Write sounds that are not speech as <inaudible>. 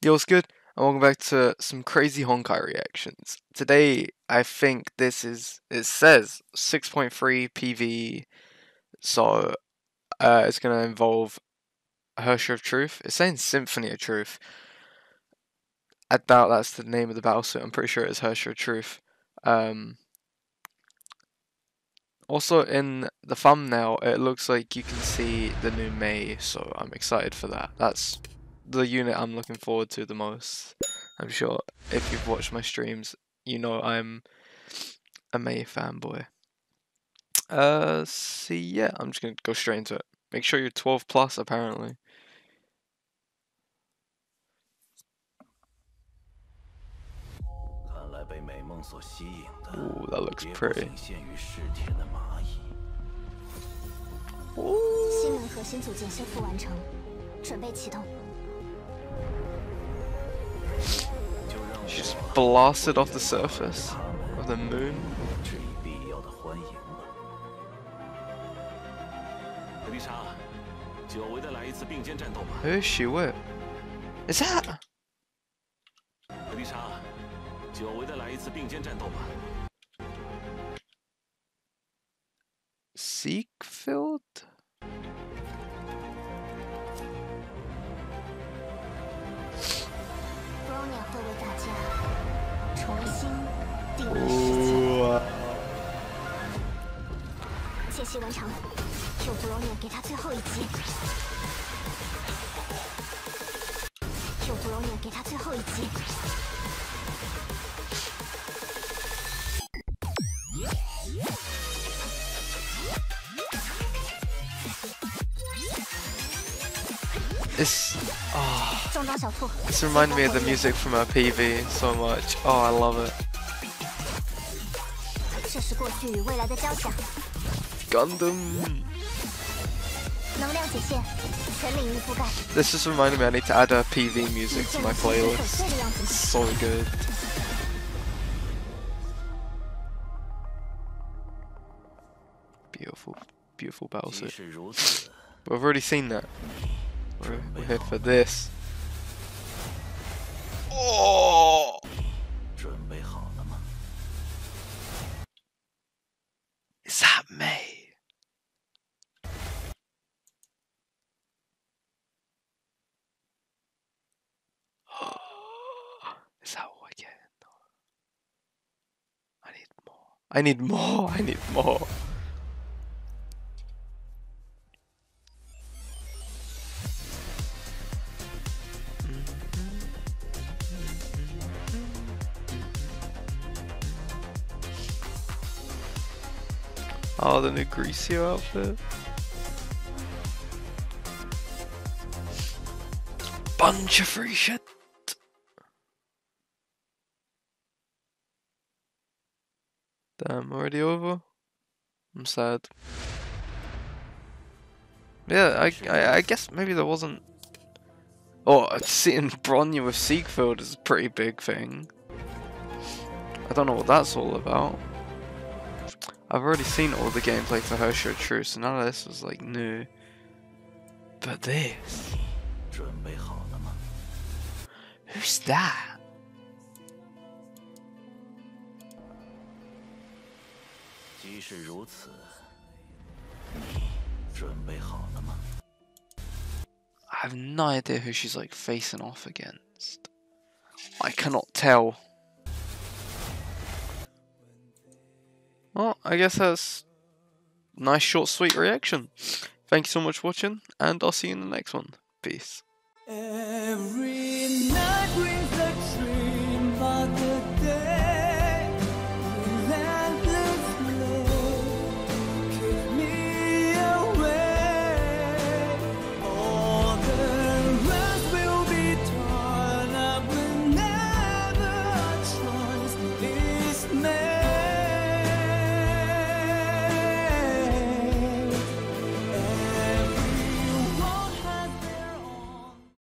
Yo, what's good? And welcome back to some crazy Honkai reactions. Today, I think this is, it says 6.3 PV, so uh, it's going to involve Herrscher of Truth. It's saying Symphony of Truth. I doubt that's the name of the battle suit. I'm pretty sure it's Herrscher of Truth. Um, also, in the thumbnail, it looks like you can see the new Mei, so I'm excited for that. That's the unit I'm looking forward to the most. I'm sure if you've watched my streams, you know I'm a Mei fanboy. Uh, see, yeah, I'm just gonna go straight into it. Make sure you're 12 plus, apparently. Ooh, that looks pretty. 新 blasted off the surface of the moon. Who is she with? Is that? Siegfried? 窃袭完成，Q 布罗涅给他最后一击。Q 布罗涅给他最后一击。This, oh, this reminds me of the music from our PV so much. Oh, I love it. Gundam. This just reminded me I need to add a PV music to my playlist. It's so good. Beautiful, beautiful battle suit. We've already seen that. We're, we're here for this. I need more. I need more. Oh, the new Griseo outfit. Bunch of free shit. Damn, already over? I'm sad. Yeah, I, I, I guess maybe there wasn't... Oh, seeing Bronya <laughs> with Siegfried is a pretty big thing. I don't know what that's all about. I've already seen all the gameplay for Herrscher True, so none of this was like new. But this. Who's that? I have no idea who she's like facing off against. I cannot tell. Well, I guess that's nice, short, sweet reaction. Thank you so much for watching, and I'll see you in the next one. Peace.